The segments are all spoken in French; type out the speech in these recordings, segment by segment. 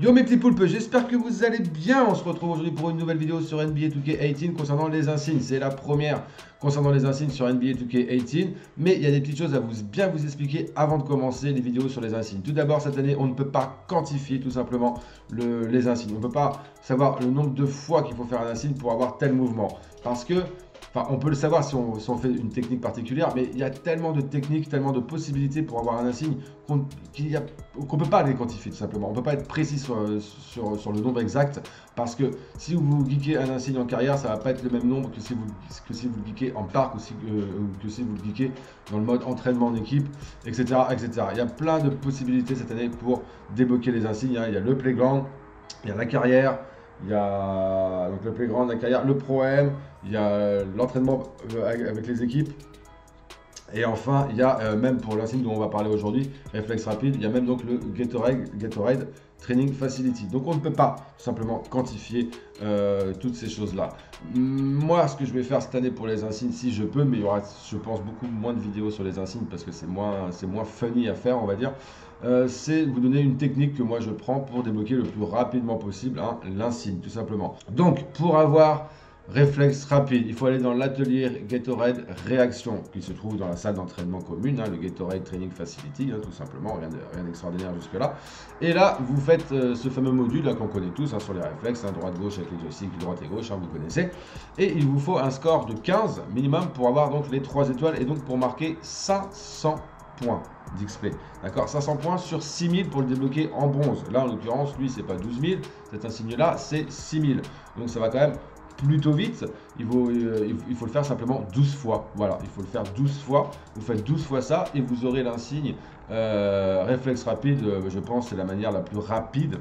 Yo mes petits poulpes, j'espère que vous allez bien. On se retrouve aujourd'hui pour une nouvelle vidéo sur NBA 2K18 concernant les insignes. C'est la première concernant les insignes sur NBA 2K18. Mais il y a des petites choses à bien vous expliquer avant de commencer les vidéos sur les insignes. Tout d'abord, cette année, on ne peut pas quantifier tout simplement les insignes. On ne peut pas savoir le nombre de fois qu'il faut faire un insigne pour avoir tel mouvement. Parce que On peut le savoir si on, fait une technique particulière, mais il y a tellement de techniques, tellement de possibilités pour avoir un insigne qu'on ne peut pas les quantifier tout simplement. On ne peut pas être précis sur, le nombre exact parce que si vous geekez un insigne en carrière, ça ne va pas être le même nombre que si vous, que si vous le geekez en parc ou euh, que si vous le geekez dans le mode entraînement en équipe, etc., etc. Il y a plein de possibilités cette année pour débloquer les insignes. Hein. Il y a le playground, il y a la carrière, il y a donc le playground, la carrière, le pro-M, il y a l'entraînement euh, avec les équipes. Et enfin, il y a euh, même pour l'insigne dont on va parler aujourd'hui, réflexe rapide, il y a même donc le Gatorade, Training Facility. Donc on ne peut pas simplement quantifier euh, toutes ces choses-là. Moi, ce que je vais faire cette année pour les insignes, si je peux, mais il y aura, je pense, beaucoup moins de vidéos sur les insignes parce que c'est moins, moins funny à faire, on va dire, c'est vous donner une technique que moi je prends pour débloquer le plus rapidement possible hein, l'insigne, tout simplement. Donc, pour avoir Réflexe rapide, il faut aller dans l'atelier Gatorade Réaction qui se trouve dans la salle d'entraînement commune, hein, le Gatorade Training Facility, hein, tout simplement, rien d'extraordinaire jusque-là. Et là, vous faites euh, ce fameux module qu'on connaît tous hein, sur les réflexes, droite-gauche avec les joysticks, droite et gauche, vous connaissez. Et il vous faut un score de 15 minimum pour avoir donc les 3 étoiles et donc pour marquer 500 points d'XP. D'accord? 500 points sur 6000 pour le débloquer en bronze. Là, en l'occurrence, lui, c'est pas 12 000. Cet insigne-là, c'est 6000. Donc, ça va quand même plutôt vite, il faut, euh, il faut le faire simplement 12 fois. Voilà, il faut le faire 12 fois. Vous faites 12 fois ça et vous aurez l'insigne euh, réflexe rapide. Euh, je pense c'est la manière la plus rapide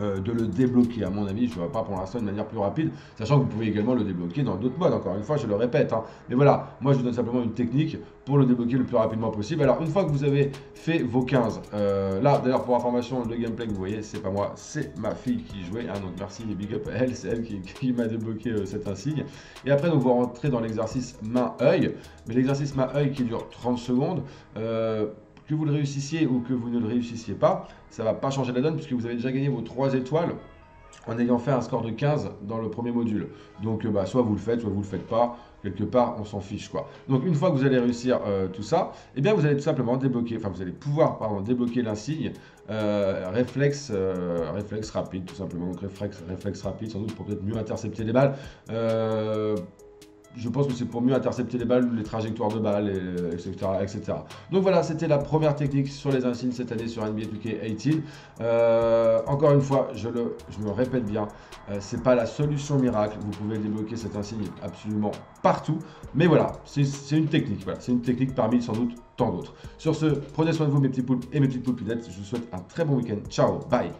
euh, de le débloquer. À mon avis, je ne vois pas pour l'instant une manière plus rapide, sachant que vous pouvez également le débloquer dans d'autres modes. Encore une fois, je le répète. Hein. Mais voilà, moi je vous donne simplement une technique pour le débloquer le plus rapidement possible. Alors, une fois que vous avez fait vos 15, euh, là d'ailleurs, pour information, le gameplay que vous voyez, c'est pas moi, c'est ma fille qui jouait. Hein. donc, merci et big up elle, c'est elle qui, m'a débloqué euh, cet insigne. Et après, donc, vous rentrez dans l'exercice main-œil. Mais l'exercice main-œil qui dure 30 secondes que vous le réussissiez ou que vous ne le réussissiez pas, ça ne va pas changer la donne puisque vous avez déjà gagné vos 3 étoiles en ayant fait un score de 15 dans le premier module. Donc euh, bah, soit vous le faites, soit vous ne le faites pas. Quelque part, on s'en fiche quoi. Donc une fois que vous allez réussir euh, tout ça, eh bien vous allez tout simplement débloquer, enfin vous allez pouvoir débloquer l'insigne euh, réflexe, réflexe rapide tout simplement. Donc réflexe, réflexe rapide, sans doute pour peut-être mieux intercepter les balles je pense que c'est pour mieux intercepter les balles, les trajectoires de balles, etc., etc. Donc voilà, c'était la première technique sur les insignes cette année sur NBA 2K18. Euh, encore une fois, je, le, me répète bien, euh, c'est pas la solution miracle. Vous pouvez débloquer cet insigne absolument partout. Mais voilà, c'est une technique. Voilà, c'est une technique parmi sans doute tant d'autres. Sur ce, prenez soin de vous mes petits poulpes et mes petites poupinettes. Je vous souhaite un très bon week-end. Ciao, bye